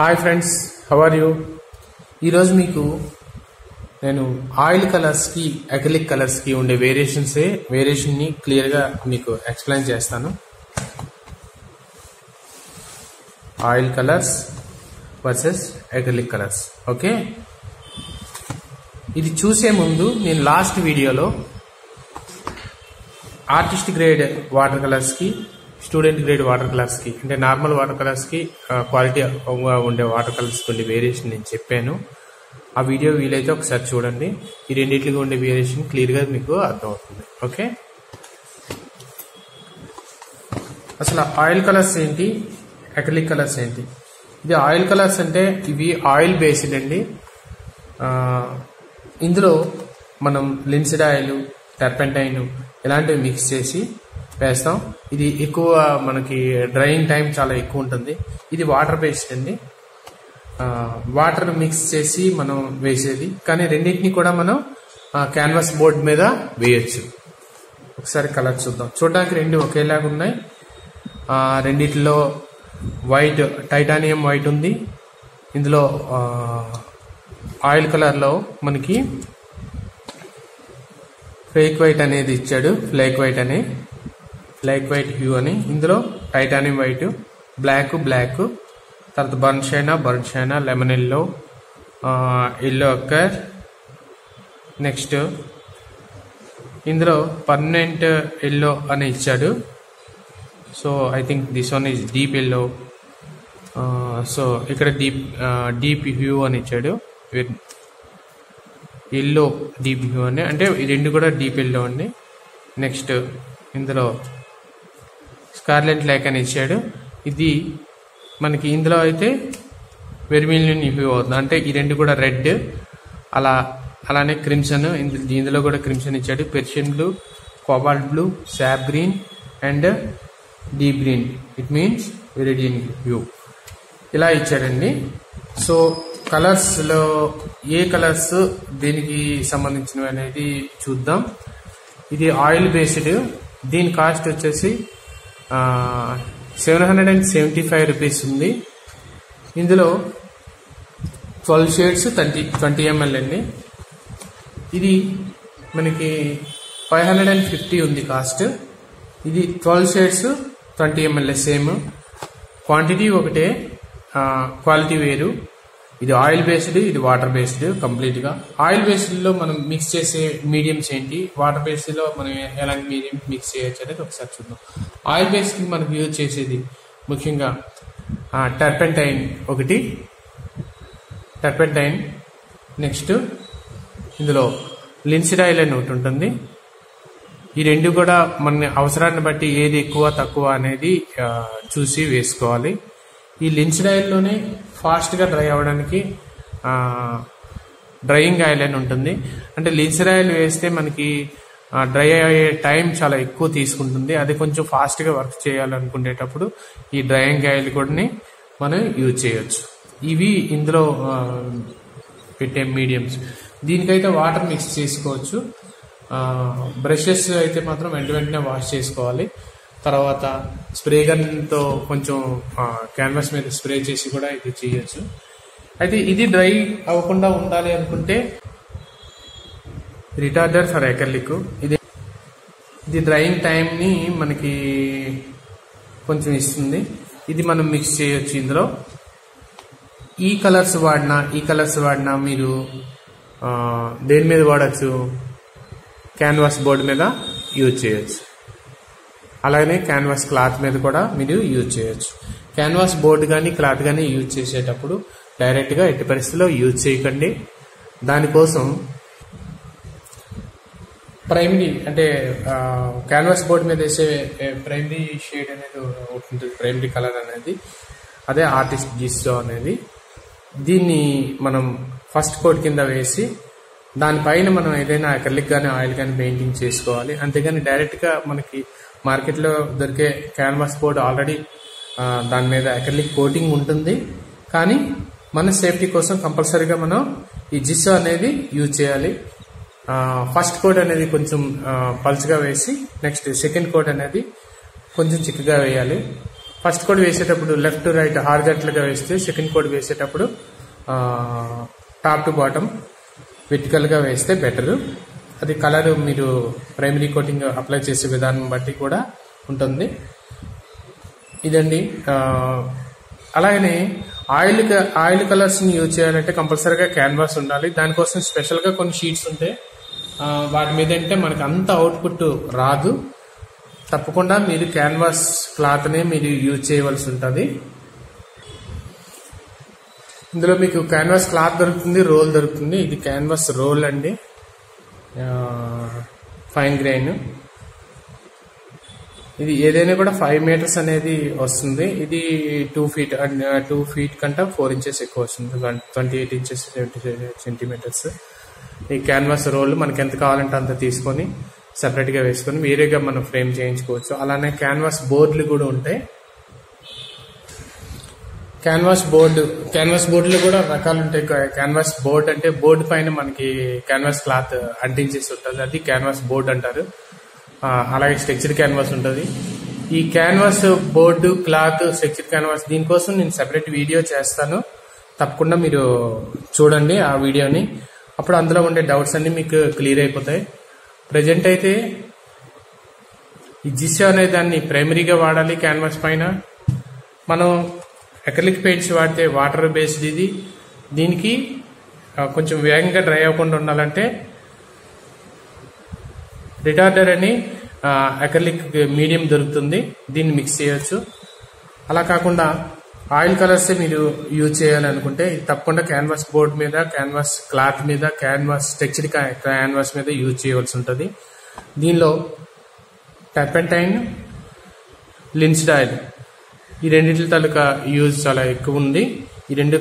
Hi friends how are you ఈరోజు మీకు నేను ఆయిల్ కలర్స్కి అక్రిలిక్ కలర్స్కి ఉండే వేరియేషన్సే వేరియేషన్ని క్లియర్గా మీకు ఎక్స్ప్లెయిన్ చేస్తాను. Oil colours versus acrylic colours okay ఇది చూసే ముందు నేను లాస్ట్ వీడియోలో ఆర్టిస్ట్ గ్రేడ్ వాటర్ కలర్స్కి స్టూడెంట్ గ్రేడ్ వాటర్ కలర్స్కి అంటే నార్మల్ వాటర్ కలర్స్కి క్వాలిటీ ఉండే వాటర్ కలర్స్కి ఉండే వేరియేషన్ నేను చెప్పాను. ఆ వీడియో వీలైతే ఒకసారి చూడండి. ఈ రెండింటికి ఉండే వేరియేషన్ క్లియర్గా మీకు అర్థమవుతుంది. ఓకే? అసలు ఆయిల్ కలర్స్ ఏంటి? అక్రిలిక్ కలర్స్ ఏంటి? ఇది ఆయిల్ కలర్స్ అంటే ఇవి ఆయిల్ బేస్డ్ అండి. ఇందులో మనం లిన్సిడ్ ఆయిల్ టర్పెంటైన్ ఇలాంటివి మిక్స్ చేసి వేస్తాం. ఇది ఎక్కువ మనకి డ్రైయింగ్ టైం చాలా ఎక్కువ ఉంటుంది. ఇది వాటర్ బేస్డ్ అండి. వాటర్ మిక్స్ చేసి మనం వేసేది. కానీ రెండింటిని కూడా మనం క్యాన్వాస్ బోర్డ్ మీద వేయచ్చు. ఒకసారి కలర్ చూద్దాం. చూడడానికి రెండు ఒకేలాగా ఉన్నాయి. రెండిట్లో వైట్ టైటానియం వైట్ ఉంది. ఇందులో ఆయిల్ కలర్లో మనకి ఫేక్ వైట్ అనేది ఇచ్చాడు. ఫ్లేక్ వైట్ అని. లైక్ వైట్ హ్యూ అని. ఇందులో టైటానియం వైట్ బ్లాక్ బ్లాక్ తర్వాత burnt sienna burnt sienna lemon yellow yellow ochre next ఇందులో పర్మనెంట్ ఎల్లో అని ఇచ్చాడు. So I think this one is deep yellow so ఇక్కడ డీప్ డీప్ హ్యూ అని ఇచ్చాడు. ఎల్లో డీప్ హ్యూ అని. అంటే ఈ రెండు కూడా డీప్ ఎల్లో అండి. నెక్స్ట్ ఇందులో స్కార్లెట్ లైక్ అని ఇచ్చాడు. ఇది మనకి ఇందులో అయితే వెర్మిలియన్ హ్యూ అవుతుంది. అంటే ఈ రెండు కూడా రెడ్ అలా అలానే క్రిమ్సన్ ఇందులో కూడా క్రిమ్సన్ ఇచ్చాడు. Persian blue cobalt blue sap green and deep green. It means viridian hue ఇలా ఇచ్చాడండి. సో కలర్స్లో ఏ కలర్స్ దీనికి సంబంధించినవి అనేది చూద్దాం. ఇది ఆయిల్ బేస్డ్. దీని కాస్ట్ వచ్చేసి seven hundred and seventy five rupees ఉంది. ఇందులో twelve shades twenty twenty ML అండి. ఇది మనకి ఫైవ్ హండ్రెడ్ అండ్ ఫిఫ్టీ ఉంది కాస్ట్ ఇది twelve shades twenty ML same quantity ఒకటే క్వాలిటీ వేరు. ఇది ఆయిల్ బేస్డ్ ఇది వాటర్ బేస్డ్ కంప్లీట్గా. ఆయిల్ బేస్డ్లో మనం మిక్స్ చేసే మీడియంస్ ఏంటి? వాటర్ బేస్డ్లో మనం ఎలాంటి మీడియం మిక్స్ చేయొచ్చు అనేది ఒకసారి చూద్దాం. ఆయిల్ బేస్డ్ మనకు యూజ్ చేసేది ముఖ్యంగా టర్పెంటైన్ ఒకటి టర్పెంటైన్ నెక్స్ట్ ఇందులో లిన్సిడ్ ఆయిల్ అని ఒకటి ఉంటుంది. ఈ రెండు కూడా మన అవసరాన్ని బట్టి ఏది ఎక్కువ తక్కువ అనేది చూసి వేసుకోవాలి. ఈ లిన్సిడ్ ఆయిల్లోనే ఫాస్ట్గా డ్రై అవ్వడానికి డ్రైయింగ్ ఆయిల్ అని ఉంటుంది. అంటే లిన్సిడ్ ఆయిల్ వేస్తే మనకి డ్రై అయ్యే టైం చాలా ఎక్కువ తీసుకుంటుంది. అది కొంచెం ఫాస్ట్గా వర్క్ చేయాలనుకునేటప్పుడు ఈ డ్రైయింగ్ ఆయిల్ కూడా మనం యూజ్ చేయొచ్చు. ఇవి ఇందులో పెట్టే మీడియంస్ దీనికైతే వాటర్ మిక్స్ చేసుకోవచ్చు. బ్రషెస్ అయితే మాత్రం వెంట వెంటనే వాష్ చేసుకోవాలి. తర్వాత స్ప్రే గన్తో కొంచెం క్యాన్వాస్ మీద స్ప్రే చేసి కూడా ఇది చేయొచ్చు. అయితే ఇది డ్రై అవ్వకుండా ఉండాలి అనుకుంటే రిటార్డర్ ఫర్ ఎకర్లిక్ ఇది ఇది డ్రైయింగ్ టైంని మనకి కొంచెం ఇస్తుంది. ఇది మనం మిక్స్ చేయొచ్చు ఇందులో. ఈ కలర్స్ వాడినా ఈ కలర్స్ వాడినా మీరు దేని మీద వాడచ్చు? క్యాన్వాస్ బోర్డు మీద యూజ్ చేయొచ్చు. అలాగనే క్యాన్వాస్ క్లాత్ మీద కూడా మీరు యూజ్ చేయొచ్చు. క్యాన్వాస్ బోర్డు కానీ క్లాత్ కానీ యూజ్ చేసేటప్పుడు డైరెక్ట్గా ఎట్టి పరిస్థితిలో యూజ్ చేయకండి. దానికోసం ప్రైమరీ అంటే క్యాన్వాస్ బోర్డు మీద వేసే ప్రైమరీ షేడ్ అనేది ఉంటుంది ప్రైమరీ కలర్ అనేది. అదే ఆర్టిస్ట్ జిస్టో అనేది. దీన్ని మనం ఫస్ట్ కోట్ కింద వేసి దానిపైన మనం ఏదైనా అక్రలిక్ కానీ ఆయిల్ కానీ పెయింటింగ్ చేసుకోవాలి. అంతేగాని డైరెక్ట్గా మనకి మార్కెట్లో దొరికే క్యాన్వాస్ బోర్డు ఆల్రెడీ దాని మీద అక్రలిక్ కోటింగ్ ఉంటుంది. కానీ మన సేఫ్టీ కోసం కంపల్సరీగా మనం ఈ జిస్ అనేది యూజ్ చేయాలి. ఫస్ట్ కోట్ అనేది కొంచెం పల్చగా వేసి నెక్స్ట్ సెకండ్ కోట్ అనేది కొంచెం చిక్కగా వేయాలి. ఫస్ట్ కోడ్ వేసేటప్పుడు లెఫ్ట్ రైట్ హార్జెంటల్గా వేస్తే సెకండ్ కోడ్ వేసేటప్పుడు టాప్ టు బాటమ్ వెటికల్గా వేస్తే బెటరు. అది కలర్ మీరు ప్రైమరీ కోటింగ్ అప్లై చేసే విధానం బట్టి కూడా ఉంటుంది. ఇదండి అలాగనే ఆయిల్ క- ఆయిల్ కలర్స్ని యూజ్ చేయాలంటే కంపల్సరీగా క్యాన్వాస్ ఉండాలి. దానికోసం స్పెషల్గా కొన్ని షీట్స్ ఉంటాయి వాటి మీద అంటే మనకు అంత అవుట్పుట్ రాదు. తప్పకుండా మీరు క్యాన్వాస్ క్లాత్నే మీరు యూజ్ చేయవలసి ఉంటుంది. ఇందులో మీకు క్యాన్వాస్ క్లాత్ దొరుకుతుంది రోల్ దొరుకుతుంది. ఇది క్యాన్వాస్ రోల్ అండి. ఫైన్ గ్రైన్ ఇది ఏదైనా కూడా ఫైవ్ మీటర్స్ అనేది వస్తుంది. ఇది టూ ఫీట్ టూ ఫీట్ కంటే ఫోర్ ఇంచెస్ ఎక్కువ వస్తుంది. Twenty eight inches seventy centimetres ఈ క్యాన్వాస్ రోల్ మనకి ఎంత కావాలంటే అంత తీసుకొని సపరేట్గా వేసుకొని వేరేగా మనం ఫ్రేమ్ చేయించుకోవచ్చు. అలానే క్యాన్వాస్ బోర్డులు కూడా ఉంటాయి. క్యాన్వాస్ బోర్డు క్యాన్వాస్ బోర్డులో కూడా రకాలు ఉంటాయి క్యాన్వాస్ బోర్డ్ అంటే బోర్డు పైన మనకి క్యాన్వాస్ క్లాత్ అంటించేసి ఉంటుంది. అది క్యాన్వాస్ బోర్డ్ అంటారు. అలాగే స్ట్రక్చర్ క్యాన్వాస్ ఉంటుంది. ఈ canvas board cloth structure canvas దీనికోసం నేను సెపరేట్ వీడియో చేస్తాను. తప్పకుండా మీరు చూడండి ఆ వీడియోని అప్పుడు అందులో ఉండే డౌట్స్ అన్ని మీకు క్లియర్ అయిపోతాయి. ప్రజెంట్ అయితే ఈ జిస్సో అనే దాన్ని ప్రైమరీగా వాడాలి క్యాన్వాస్ పైన. మనం అక్రిలిక్ పెయింట్స్ వాడితే వాటర్ బేస్డ్ ఇది. దీనికి కొంచెం వేగంగా డ్రై అవ్వకుండా ఉండాలంటే రిటార్డర్ అని అక్రిలిక్ మీడియం దొరుకుతుంది. దీన్ని మిక్స్ చేయొచ్చు. అలా కాకుండా ఆయిల్ కలర్స్ మీరు యూజ్ చేయాలనుకుంటే తప్పకుండా క్యాన్వాస్ బోర్డ్ మీద క్యాన్వాస్ క్లాత్ మీద క్యాన్వాస్ స్ట్రెచ్డ్ క్యాన్వాస్ మీద యూజ్ చేయవలసి ఉంటుంది. దీనిలో టర్పెంటైన్ లిన్స్డ్ ఆయిల్ ఈ రెండింటి తాలూకా యూజ్ చాలా ఎక్కువ ఉంది. ఈ రెండు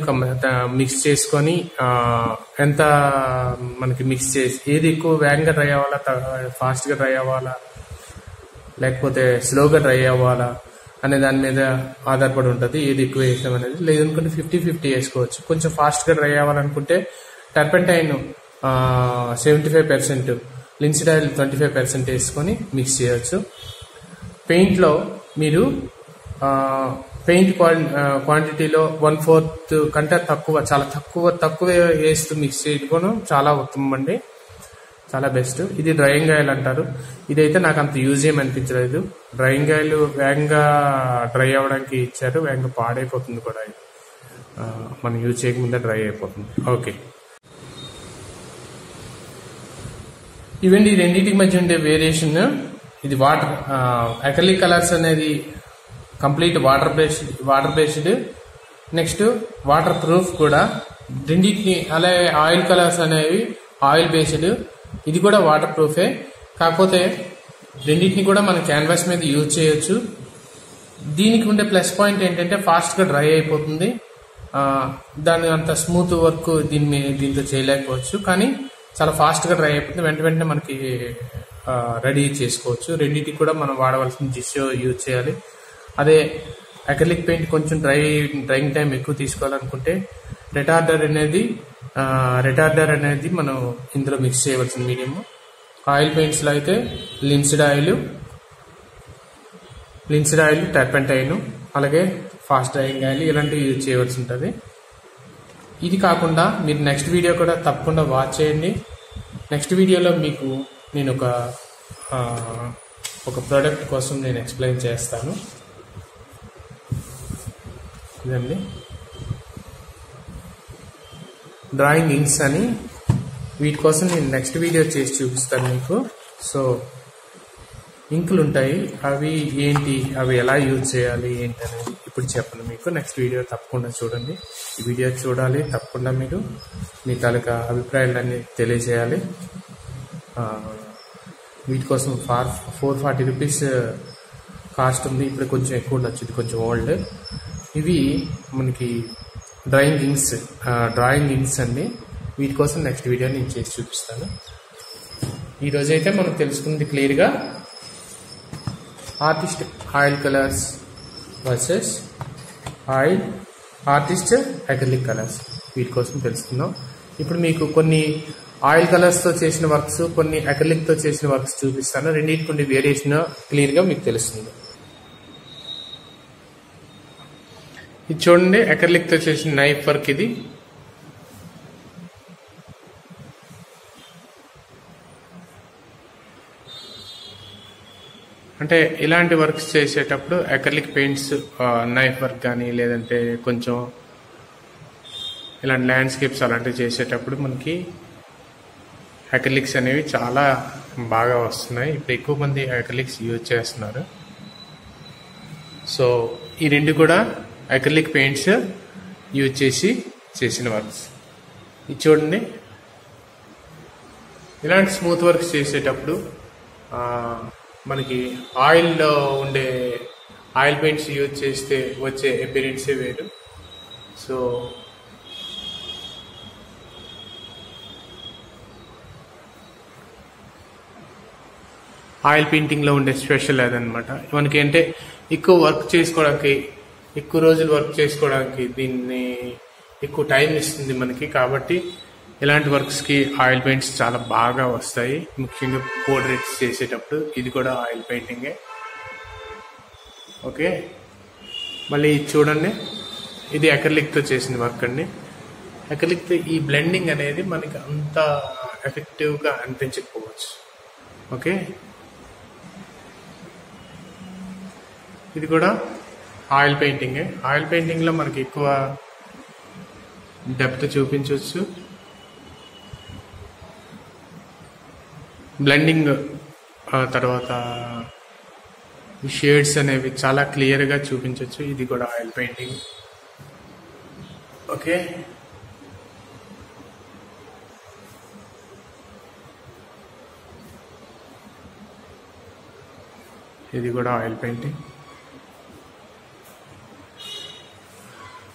మిక్స్ చేసుకొని ఎంత మనకి మిక్స్ చేసి ఏది ఎక్కువ వేగంగా డ్రై అవ్వాలా ఫాస్ట్గా డ్రై అవ్వాలా లేకపోతే స్లోగా డ్రై అవ్వాలా అనే దాని మీద ఆధారపడి ఉంటుంది. ఏది ఎక్కువ వేసాం అనేది. లేదనుకుంటే ఫిఫ్టీ ఫిఫ్టీ వేసుకోవచ్చు. కొంచెం ఫాస్ట్గా డ్రై అవ్వాలనుకుంటే turpentine seventy five percent linseed oil twenty five percent వేసుకొని మిక్స్ చేయవచ్చు పెయింట్లో మీరు పెయింట్ క్వాంటిటీలో వన్ ఫోర్త్ కంటే తక్కువ చాలా తక్కువ తక్కువ వేస్తూ మిక్స్ చేయడం చాలా ఉత్తమం అండి చాలా బెస్ట్. ఇది డ్రయింగ్ ఆయిల్ అంటారు. ఇదైతే నాకు అంత యూజ్ ఏం అనిపించలేదు. డ్రయింగ్ ఆయిల్ వేగంగా డ్రై అవ్వడానికి ఇచ్చారు. వేగంగా పాడైపోతుంది కూడా మనం యూజ్ చేయకముందే డ్రై అయిపోతుంది. ఓకే. ఇవండి ఈ రెండింటికి మధ్య ఉండే వేరియేషన్. ఇది వాటర్ అకలిక్ కలర్స్ అనేది complete water based water based. Next waterproof కూడా. రెండింటిని అలాగే ఆయిల్ కలర్స్ అనేవి ఆయిల్ బేస్డ్. ఇది కూడా వాటర్ ప్రూఫే. కాకపోతే రెండింటిని కూడా మనం క్యాన్వాస్ మీద యూజ్ చేయొచ్చు. దీనికి ఉండే ప్లస్ పాయింట్ ఏంటంటే ఫాస్ట్గా డ్రై అయిపోతుంది. దాని అంత స్మూత్ వర్క్ దీని దీంతో చేయలేకపోవచ్చు. కానీ చాలా ఫాస్ట్గా డ్రై అయిపోతుంది. వెంట వెంటనే మనకి రెడీ చేసుకోవచ్చు. రెండింటికి కూడా మనం వాడవలసిన డిష్ యూజ్ చేయాలి. అదే అక్రిలిక్ పెయింట్ కొంచెం డ్రై డ్రైయింగ్ టైం ఎక్కువ తీసుకోవాలనుకుంటే రిటార్డర్ అనేది రిటార్డర్ అనేది మనం ఇందులో మిక్స్ చేయవలసిన మీడియం ఆయిల్ పెయింట్స్లో అయితే linseed oil linseed oil turpentine అలాగే ఫాస్ట్ డ్రైయింగ్ ఆయిల్ ఇలాంటివి యూజ్ చేయవలసి ఉంటుంది. ఇది కాకుండా మీరు నెక్స్ట్ వీడియో కూడా తప్పకుండా వాచ్ చేయండి. నెక్స్ట్ వీడియోలో మీకు నేను ఒక ఒక ప్రోడక్ట్ కోసం నేను ఎక్స్ప్లెయిన్ చేస్తాను. ఇదండి. డ్రాయింగ్ ఇంక్స్ అని వీటి కోసం నేను నెక్స్ట్ వీడియో చేసి చూపిస్తాను మీకు. సో ఇంకులు ఉంటాయి. అవి ఏంటి? అవి ఎలా యూజ్ చేయాలి? ఏంటి అనేది ఇప్పుడు చెప్పను మీకు. నెక్స్ట్ వీడియో తప్పకుండా చూడండి. ఈ వీడియో చూడాలి. తప్పకుండా మీరు మీ తాలూకా అభిప్రాయాలన్నీ తెలియజేయాలి. వీటి కోసం for four forty rupees cost ఉంది. ఇప్పుడు కొంచెం ఎక్కువ ఉండొచ్చు. ఇది కొంచెం ఓల్డ్ ఇవి మనకి డ్రాయింగ్ ఇంక్స్ డ్రాయింగ్ ఇంక్స్ అండి. వీటి కోసం నెక్స్ట్ వీడియో నేను చేసి చూపిస్తాను. ఈరోజైతే మనం తెలుసుకుంది క్లియర్గా artist oil colours versus oil artist acrylic colours వీటి కోసం తెలుసుకుందాం. ఇప్పుడు మీకు కొన్ని ఆయిల్ కలర్స్తో చేసిన వర్క్స్ కొన్ని అక్రిలిక్తో చేసిన వర్క్స్ చూపిస్తాను. రెండింటికి వేరియేషన్ క్లియర్గా మీకు తెలుస్తుంది. ఇది చూడండి ఎకర్లిక్తో చేసిన నైఫ్ వర్క్ ఇది. అంటే ఇలాంటి వర్క్స్ చేసేటప్పుడు అకర్లిక్ పెయింట్స్ నైఫ్ వర్క్ కానీ లేదంటే కొంచెం ఇలాంటి ల్యాండ్స్కేప్స్ అలాంటివి చేసేటప్పుడు మనకి అకర్లిక్స్ అనేవి చాలా బాగా వస్తున్నాయి. ఇప్పుడు ఎక్కువ మంది అకర్లిక్స్ యూజ్ చేస్తున్నారు. సో ఈ రెండు కూడా అక్రిలిక్ పెయింట్స్ యూజ్ చేసి చేసిన వర్క్స్ ఇది చూడండి. ఇలాంటి స్మూత్ వర్క్స్ చేసేటప్పుడు మనకి ఆయిల్లో ఉండే ఆయిల్ పెయింట్స్ యూజ్ చేస్తే వచ్చే అపీరెన్సే వేరు. సో ఆయిల్ పెయింటింగ్లో ఉండే స్పెషల్ అదనమాట. మనకి అంటే ఎక్కువ వర్క్ చేసుకోవడానికి ఎక్కువ రోజులు వర్క్ చేసుకోవడానికి దీన్ని ఎక్కువ టైం ఇస్తుంది మనకి. కాబట్టి ఇలాంటి వర్క్స్కి ఆయిల్ పెయింట్స్ చాలా బాగా వస్తాయి. ముఖ్యంగా పోర్ట్రేట్స్ చేసేటప్పుడు ఇది కూడా ఆయిల్ పెయింటింగే. ఓకే? మళ్ళీ చూడండి. ఇది అక్రిలిక్తో చేసింది చేసిన వర్క్ అండి. acrylic ఈ బ్లెండింగ్ అనేది మనకి అంత ఎఫెక్టివ్గా అనిపించకపోవచ్చు. ఓకే? ఇది కూడా ఆయిల్ పెయింటింగే. ఆయిల్ పెయింటింగ్లో మనకి ఎక్కువ డెప్త్ చూపించవచ్చు బ్లెండింగ్ తర్వాత ఈ షేడ్స్ అనేవి చాలా క్లియర్గా చూపించవచ్చు ఇది కూడా ఆయిల్ పెయింటింగ్. ఓకే? ఇది కూడా ఆయిల్ పెయింటింగ్.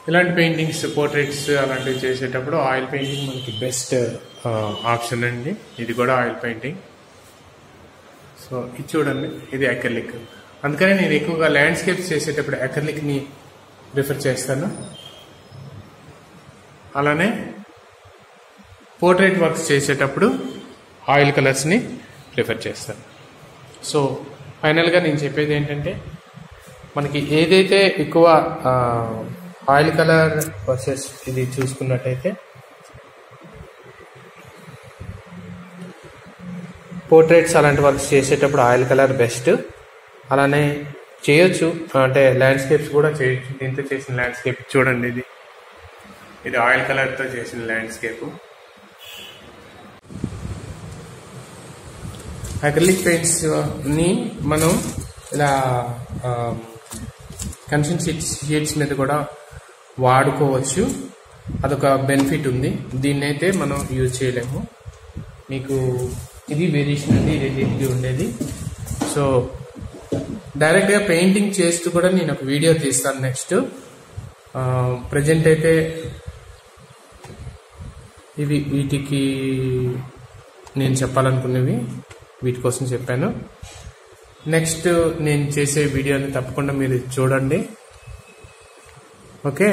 ఇలాంటి పెయింటింగ్స్ పోర్ట్రేట్స్ అలాంటివి చేసేటప్పుడు ఆయిల్ పెయింటింగ్ మనకి బెస్ట్ ఆప్షన్ అండి. ఇది కూడా ఆయిల్ పెయింటింగ్ సో ఇది చూడండి. ఇది అకర్లిక్ అందుకని నేను ఎక్కువగా ల్యాండ్స్కేప్స్ చేసేటప్పుడు acrylic ప్రిఫర్ చేస్తాను. అలానే పోర్ట్రేట్ వర్క్స్ చేసేటప్పుడు ఆయిల్ కలర్స్ని ప్రిఫర్ చేస్తాను. సో ఫైనల్గా నేను చెప్పేది ఏంటంటే మనకి ఏదైతే ఎక్కువ ఆయిల్ కలర్ వర్సెస్ ఇది చూసుకున్నట్టయితే. పోర్ట్రేట్స్ అలాంటి వర్క్స్ చేసేటప్పుడు ఆయిల్ కలర్ బెస్ట్. అలానే చేయొచ్చు. అంటే ల్యాండ్స్కేప్స్ కూడా చేయొచ్చు దీంతో చేసిన ల్యాండ్స్కేప్ చూడండి ఇది. ఇది ఆయిల్ కలర్తో చేసిన ల్యాండ్స్కేప్. అక్రిలిక్ పెయింట్స్ని మనం ఇలా కన్షన్ షీట్స్ షీట్స్ మీద కూడా వాడుకోవచ్చు. అదొక బెనిఫిట్ ఉంది. దీన్ని అయితే మనం యూజ్ చేయలేము. మీకు ఇది వేరియేషన్ అది రెండింటికి ఉండేది. సో డైరెక్ట్గా పెయింటింగ్ చేస్తూ కూడా నేను ఒక వీడియో తీస్తాను నెక్స్ట్ ప్రజెంట్ అయితే ఇవి వీటికి నేను చెప్పాలనుకున్నవి వీటి కోసం చెప్పాను. నెక్స్ట్ నేను చేసే వీడియోని తప్పకుండా మీరు చూడండి. ఓకే